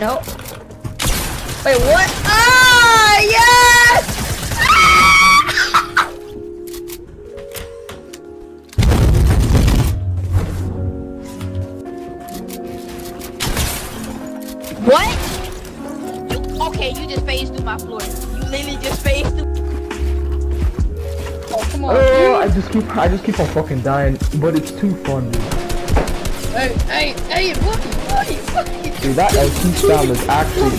No. Wait, what? Ah, yes! What? You, okay, you just phased through my floor. You literally just phased through. Oh, come on. Oh, I just keep I just keep on fucking dying, but it's too fun, dude. Hey, hey, hey, Wookie, Wookie, Wookie. Dude, that LT spam is actually.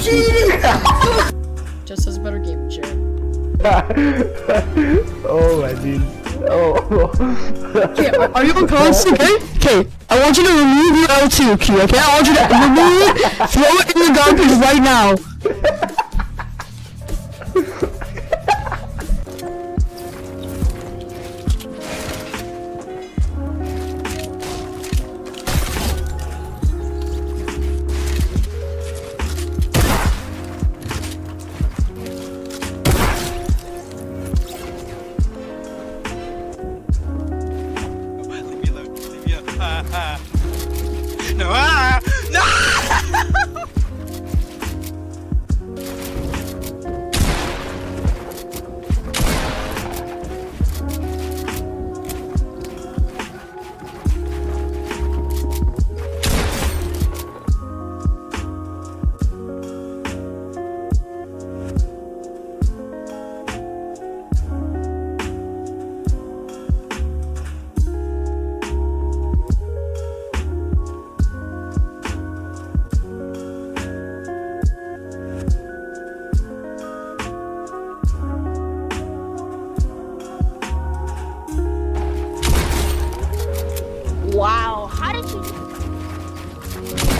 Just has a better game chair. oh my dude. Oh. Okay, are, are you on cons? Okay? Okay, I want you to remove your L2 key, okay? I want you to remove it, throw it in the garbage right now.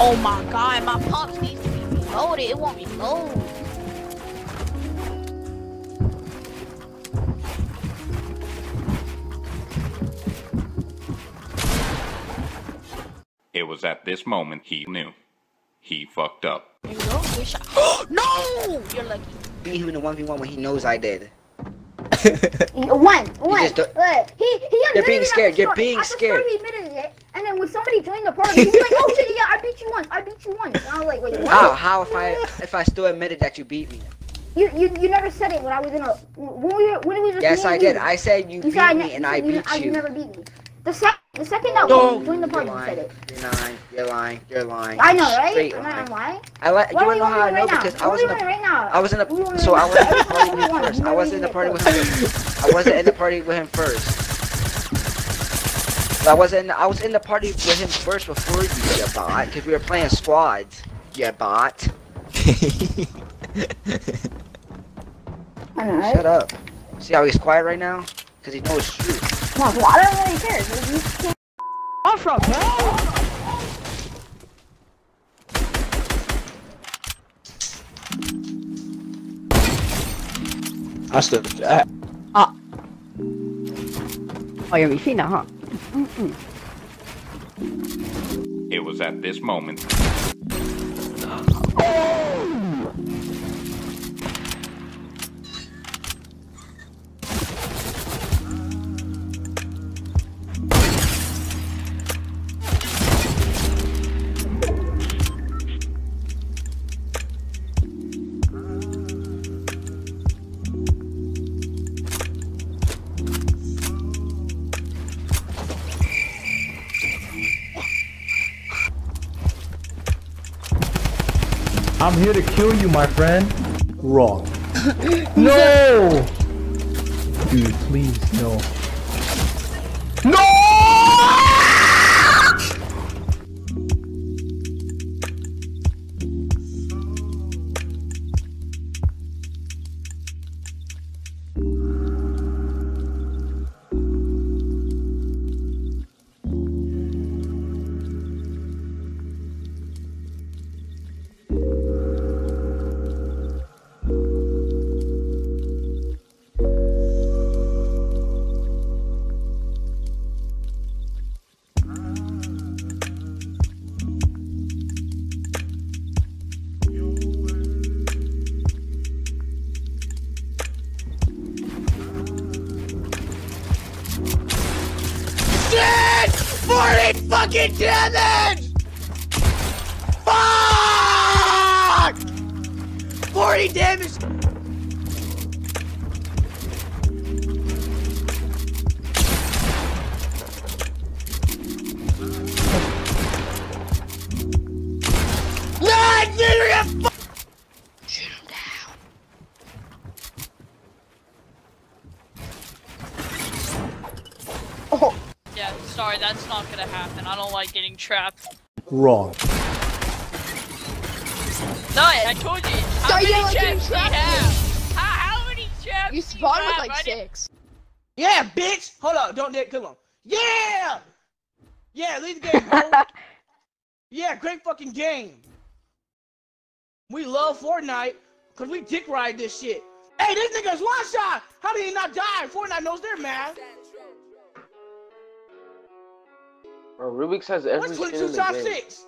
Oh my god, my pumps needs to be reloaded. It won't reload. It was at this moment he knew. He fucked up. There you go. Good shot. no, you're lucky. beat him in the 1v1 when he knows I did. One, one. just don't- Look, he he admitted You're being scared, you're being at the scared. Start, he admitted it, and then when somebody joined the party, he was like, "Oh shit, yeah, I beat you once. I beat you once." And I was like, "Wait, what?" How? How if I if I still admitted that you beat me? You you you never said it when I was in a when we were when was just Yes, I did. you. I said you You beat said I me ne- and I you, beat I, you. you never beat me. The sec the second that No, we joined the party, you said it. You're lying. You're lying. You're lying. I know, right? Straight I'm not lying. lying. I let. You wanna know how I know? right? Because I was in want right now? I was in What do you a. want So I was in the party with him first. I wasn't in the party with him. right I wasn't in the party with him first. I wasn't. I was in the party with him first before you, you bot. Because we were playing squads. You bot. Right? Shut up. See how he's quiet right now? Because he knows it's true. Come on, well, I don't really care. You you can't. I'm from, bro. I still. I, Oh, you're me now, huh? It was at this moment oh! I'm here to kill you, my friend. wrong. No! Dude, please, no. No! fucking damage! Fuck! 40 damage. Sorry, that's not gonna happen. I don't like getting trapped. Wrong. No, I told you. How Sorry, many yeah, like traps do you have? How, how many traps You do spawned with like I didn't- six. Yeah, bitch. Hold up. Don't get come on. Yeah. Yeah, leave the game, bro. yeah, great fucking game. We love Fortnite because we dick ride this shit. Hey, this nigga's one shot. How did he not die? Fortnite knows they're mad. Bro, Rubik's has every What's skin in 22 the top game. six?